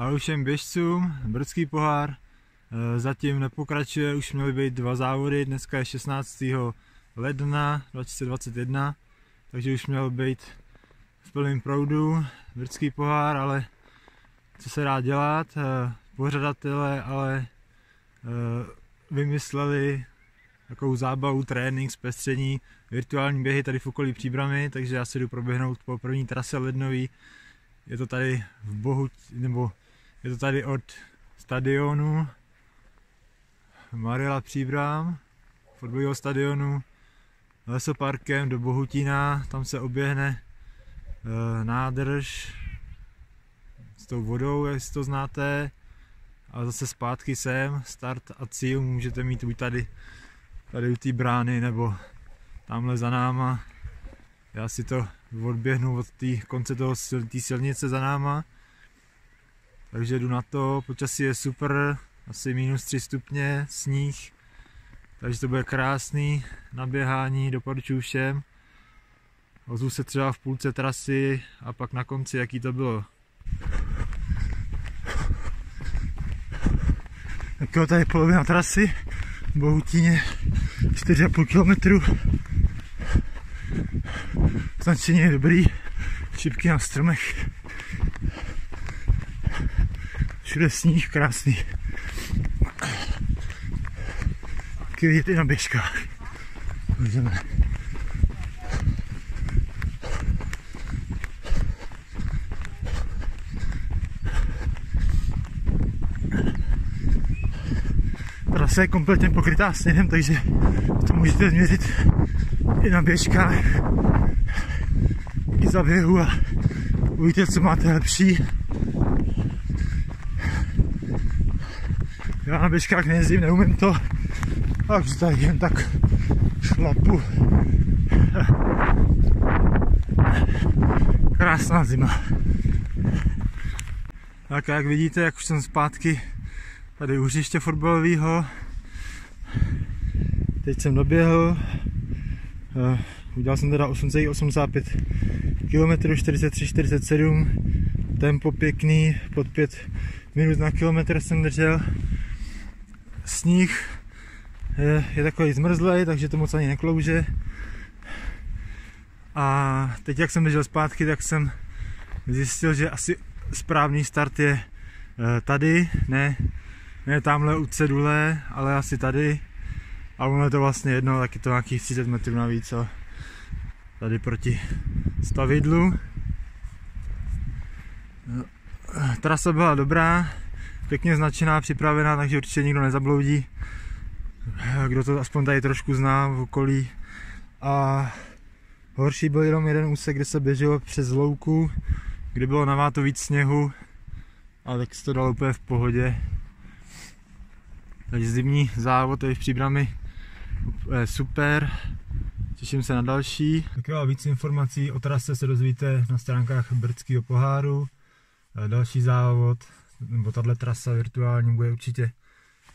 Ale už jen běžcům, brdský pohár, eh, zatím nepokračuje, už měly být dva závody, dneska je 16. ledna 2021, takže už měl být v plném proudu brdský pohár, ale co se dá dělat, eh, pořadatelé ale eh, vymysleli takovou zábavu, trénink, zpestření, virtuální běhy tady v okolí Příbramy, takže já si jdu proběhnout po první trase lednový. Je to tady v Bohu, nebo je to tady od stadionu Mariela Příbram, fotbalového stadionu, lesoparkem do Bohutína, tam se oběhne e, nádrž s tou vodou, jestli to znáte, a zase zpátky sem, start a cíl můžete mít buď tady, tady u té brány nebo tamhle za náma. Já si to odběhnu od té konce té silnice za náma. Takže jdu na to, počasí je super, asi minus 3 stupně, sníh, takže to bude krásný naběhání, doporučuji všem. Ozvu se třeba v půlce trasy a pak na konci, jaký to bylo. Tak jo, tady polovina trasy, Bohutíně 4,5 km. Značení je dobrý, šipky na stromech. Všude sníh krásný. Taky vidět i na běžkách. Můžeme. Trasa je kompletně pokrytá sněhem, takže to můžete změřit i na běžkách, i za běhu a uvidíte, co máte lepší. Já na běžkách nejezdím, neumím to, takže tady jen tak šlapu. Krásná zima. Tak jak vidíte, jak už jsem zpátky tady u hřiště fotbalového. Teď jsem doběhl, udělal jsem teda 8,85 km 43-47, tempo pěkný, pod 5 minut na kilometr jsem držel. Sníh je, je takový zmrzlej, takže to moc ani neklouže. A teď jak jsem držel zpátky, tak jsem zjistil, že asi správný start je eh, tady, ne ne tamhle u cedule, ale asi tady. A ono je to vlastně jedno, tak je to nějakých 30 metrů navíc, co tady proti stavidlu. Trasa byla dobrá, pěkně značená, připravená, takže určitě nikdo nezabloudí. Kdo to aspoň tady trošku zná v okolí. A horší byl jenom jeden úsek, kde se běželo přes louku, kde bylo naváto víc sněhu, ale tak se to dalo úplně v pohodě. Takže zimní závod tady v Příbrami super. Těším se na další. Tak jo, víc informací o trase se dozvíte na stránkách Brdského poháru. Další závod, nebo tahle trasa virtuální bude určitě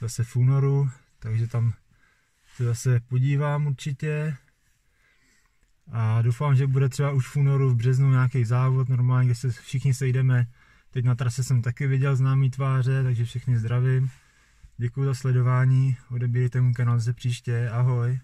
zase v únoru, takže tam se zase podívám určitě. A doufám, že bude třeba už v únoru, v březnu nějaký závod normálně, kde se všichni sejdeme. Teď na trase jsem taky viděl známý tváře, takže všechny zdravím. Děkuji za sledování, odebírejte můj kanál ze příště, ahoj.